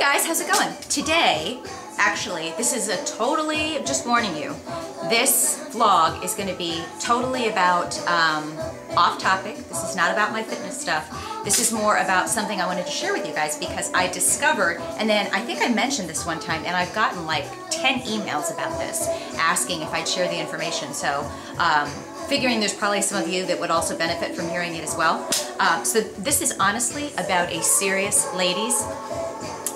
guys, how's it going? Today, actually, this is a totally, just warning you, this vlog is gonna be totally about um, off topic. This is not about my fitness stuff. This is more about something I wanted to share with you guys because I discovered, and then I think I mentioned this one time, and I've gotten like 10 emails about this, asking if I'd share the information. So, um, figuring there's probably some of you that would also benefit from hearing it as well. Um, so this is honestly about a serious ladies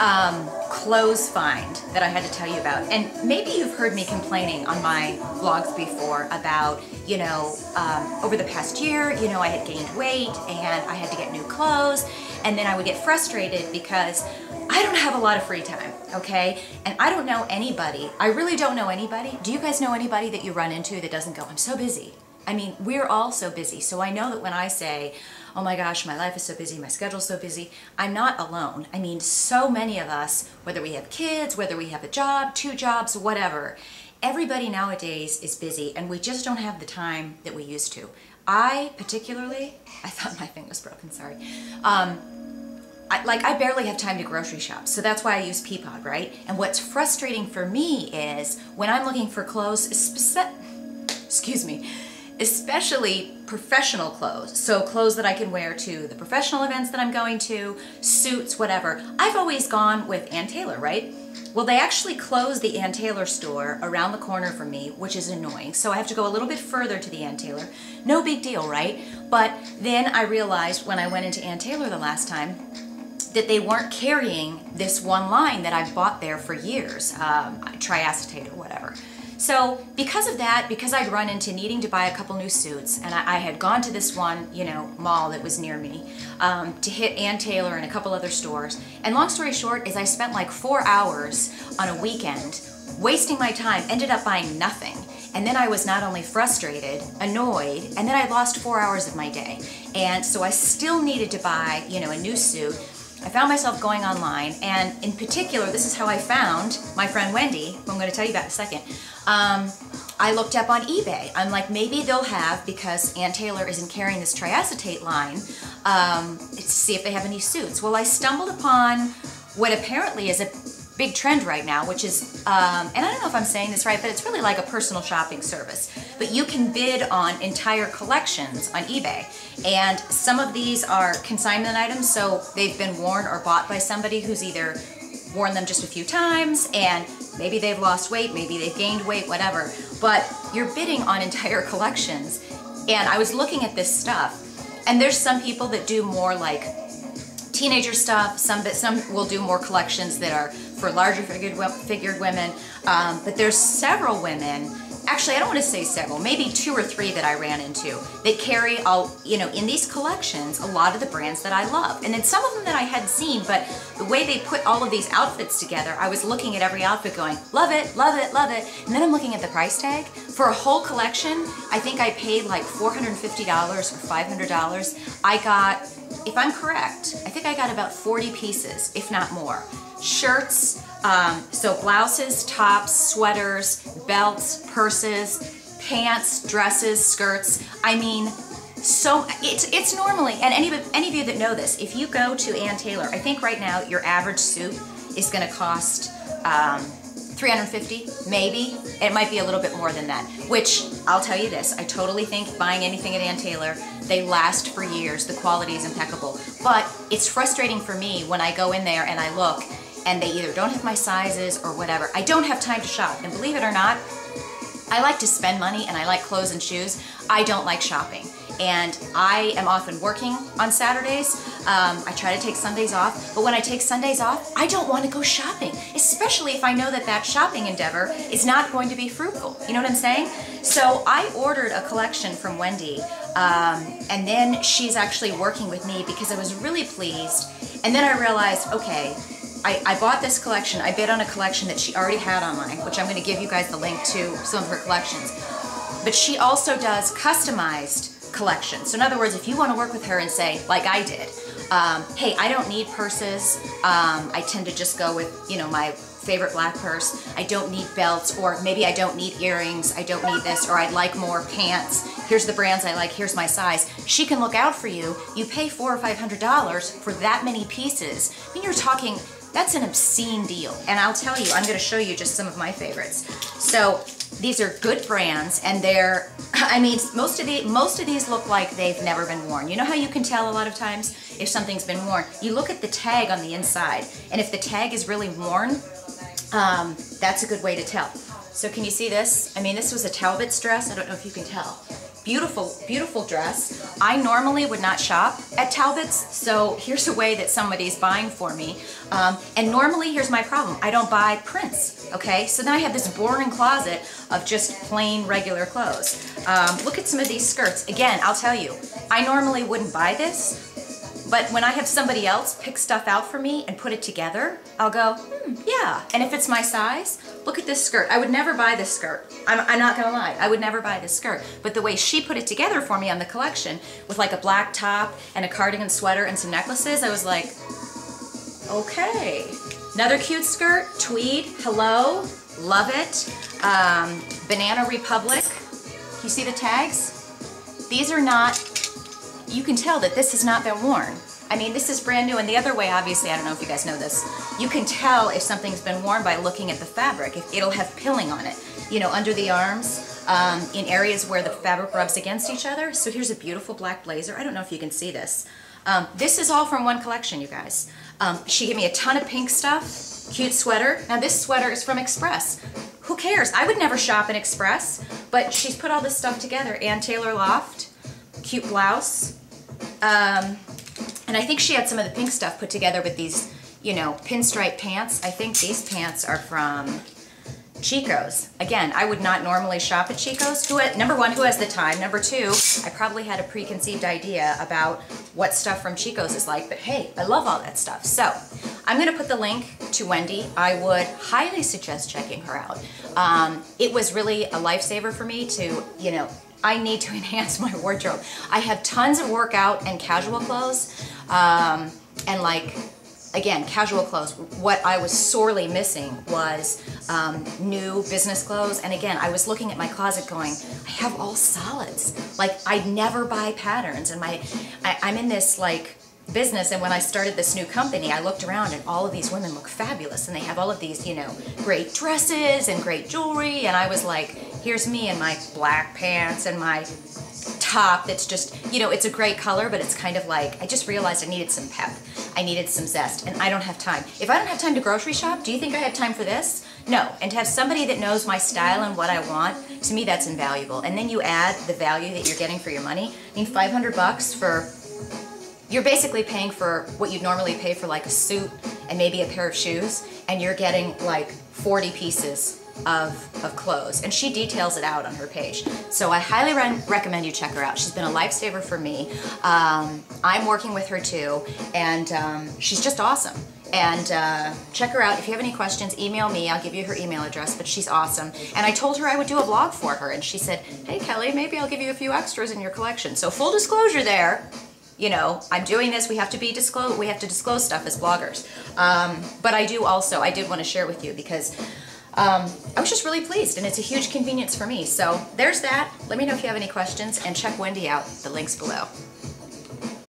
um, clothes find that I had to tell you about. And maybe you've heard me complaining on my vlogs before about, you know, um, over the past year, you know, I had gained weight and I had to get new clothes. And then I would get frustrated because I don't have a lot of free time, okay? And I don't know anybody, I really don't know anybody. Do you guys know anybody that you run into that doesn't go, I'm so busy? I mean, we're all so busy. So I know that when I say, oh my gosh, my life is so busy, my schedule's so busy, I'm not alone. I mean, so many of us, whether we have kids, whether we have a job, two jobs, whatever, everybody nowadays is busy and we just don't have the time that we used to. I particularly, I thought my thing was broken, sorry. Um, I, like I barely have time to grocery shop, so that's why I use Peapod, right? And what's frustrating for me is when I'm looking for clothes, excuse me, especially professional clothes. So clothes that I can wear to the professional events that I'm going to, suits, whatever. I've always gone with Ann Taylor, right? Well, they actually closed the Ann Taylor store around the corner from me, which is annoying. So I have to go a little bit further to the Ann Taylor. No big deal, right? But then I realized when I went into Ann Taylor the last time that they weren't carrying this one line that I've bought there for years, um, triacetate or whatever. So because of that, because I'd run into needing to buy a couple new suits, and I, I had gone to this one, you know, mall that was near me um, to hit Ann Taylor and a couple other stores. And long story short is I spent like four hours on a weekend wasting my time, ended up buying nothing. And then I was not only frustrated, annoyed, and then I lost four hours of my day. And so I still needed to buy, you know, a new suit I found myself going online, and in particular, this is how I found my friend Wendy, who I'm going to tell you about in a second. Um, I looked up on eBay. I'm like, maybe they'll have, because Ann Taylor isn't carrying this triacetate line, um, to see if they have any suits. Well, I stumbled upon what apparently is a big trend right now, which is, um, and I don't know if I'm saying this right, but it's really like a personal shopping service. But you can bid on entire collections on eBay. And some of these are consignment items, so they've been worn or bought by somebody who's either worn them just a few times and maybe they've lost weight, maybe they've gained weight, whatever. But you're bidding on entire collections. And I was looking at this stuff, and there's some people that do more like teenager stuff. Some some will do more collections that are for larger figured, figured women. Um, but there's several women actually I don't want to say several, maybe two or three that I ran into that carry all, you know, in these collections, a lot of the brands that I love. And then some of them that I hadn't seen, but the way they put all of these outfits together, I was looking at every outfit going, love it, love it, love it. And then I'm looking at the price tag. For a whole collection, I think I paid like $450 or $500. I got if I'm correct, I think I got about 40 pieces, if not more. Shirts, um, so blouses, tops, sweaters, belts, purses, pants, dresses, skirts. I mean, so it's it's normally, and any, any of you that know this, if you go to Ann Taylor, I think right now your average suit is gonna cost um, 350 maybe. It might be a little bit more than that which i'll tell you this i totally think buying anything at ann taylor they last for years. The quality is impeccable. But it's frustrating for me when i go in there and i look and they either don't have my sizes or whatever. I don't have time to shop. And believe it or not i like to spend money and i like clothes and shoes. I don't like shopping and I am often working on Saturdays. Um, I try to take Sundays off, but when I take Sundays off, I don't want to go shopping, especially if I know that that shopping endeavor is not going to be fruitful. You know what I'm saying? So I ordered a collection from Wendy, um, and then she's actually working with me because I was really pleased. And then I realized, okay, I, I, bought this collection. I bid on a collection that she already had online, which I'm going to give you guys the link to some of her collections. But she also does customized collection. So in other words, if you want to work with her and say, like I did, um, hey, I don't need purses. Um, I tend to just go with, you know, my favorite black purse. I don't need belts, or maybe I don't need earrings. I don't need this, or I'd like more pants. Here's the brands I like. Here's my size. She can look out for you. You pay four or five hundred dollars for that many pieces. I mean, you're talking That's an obscene deal. And I'll tell you, I'm gonna show you just some of my favorites. So these are good brands and they're, I mean, most of the most of these look like they've never been worn. You know how you can tell a lot of times if something's been worn? You look at the tag on the inside and if the tag is really worn, um, that's a good way to tell. So can you see this? I mean, this was a Talbot's dress. I don't know if you can tell. Beautiful, beautiful dress. I normally would not shop at Talbot's, so here's a way that somebody's buying for me. Um, and normally, here's my problem. I don't buy prints, okay? So then I have this boring closet of just plain, regular clothes. Um, look at some of these skirts. Again, I'll tell you, I normally wouldn't buy this, but when I have somebody else pick stuff out for me and put it together, I'll go, hmm, yeah. And if it's my size, look at this skirt. I would never buy this skirt. I'm, I'm not gonna lie, I would never buy this skirt. But the way she put it together for me on the collection with like a black top and a cardigan sweater and some necklaces, I was like, okay. Another cute skirt, tweed, hello, love it. Um, Banana Republic, you see the tags? These are not, you can tell that this has not been worn. I mean, this is brand new, and the other way, obviously, I don't know if you guys know this, you can tell if something's been worn by looking at the fabric. If it'll have pilling on it, you know, under the arms, um, in areas where the fabric rubs against each other. So here's a beautiful black blazer. I don't know if you can see this. Um, this is all from one collection, you guys. Um, she gave me a ton of pink stuff, cute sweater. Now this sweater is from Express. Who cares? I would never shop in Express, but she's put all this stuff together. Ann Taylor Loft, cute blouse. Um, and I think she had some of the pink stuff put together with these, you know, pinstripe pants. I think these pants are from Chico's. Again, I would not normally shop at Chico's. Who number one, who has the time? Number two, I probably had a preconceived idea about what stuff from Chico's is like, but hey, I love all that stuff. So I'm gonna put the link to Wendy. I would highly suggest checking her out. Um, it was really a lifesaver for me to, you know, I need to enhance my wardrobe. I have tons of workout and casual clothes, um, and like, again, casual clothes. What I was sorely missing was um, new business clothes. And again, I was looking at my closet going, I have all solids. Like, I'd never buy patterns. And my, I, I'm in this like, business and when I started this new company I looked around and all of these women look fabulous and they have all of these you know great dresses and great jewelry and I was like here's me in my black pants and my top that's just you know it's a great color but it's kind of like I just realized I needed some pep. I needed some zest and I don't have time. If I don't have time to grocery shop do you think I have time for this? No. And to have somebody that knows my style and what I want to me that's invaluable. And then you add the value that you're getting for your money. I mean 500 bucks for you're basically paying for what you'd normally pay for like a suit and maybe a pair of shoes, and you're getting like 40 pieces of, of clothes. And she details it out on her page. So I highly re recommend you check her out. She's been a lifesaver for me. Um, I'm working with her too, and um, she's just awesome. And uh, check her out. If you have any questions, email me. I'll give you her email address, but she's awesome. And I told her I would do a vlog for her, and she said, hey, Kelly, maybe I'll give you a few extras in your collection. So full disclosure there, you know, I'm doing this, we have to be disclose, we have to disclose stuff as bloggers. Um, but I do also, I did want to share with you because um, I was just really pleased and it's a huge convenience for me. So there's that. Let me know if you have any questions and check Wendy out, the links below.